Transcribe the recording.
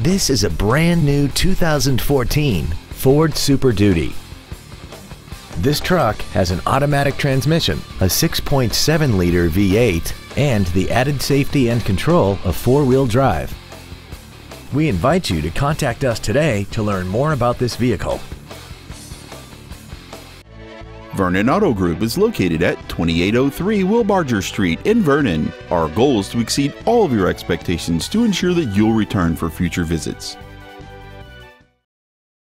This is a brand new 2014 Ford Super Duty. This truck has an automatic transmission, a 6.7 liter V8, and the added safety and control of four-wheel drive. We invite you to contact us today to learn more about this vehicle. Vernon Auto Group is located at 2803 Wilbarger Street in Vernon. Our goal is to exceed all of your expectations to ensure that you'll return for future visits.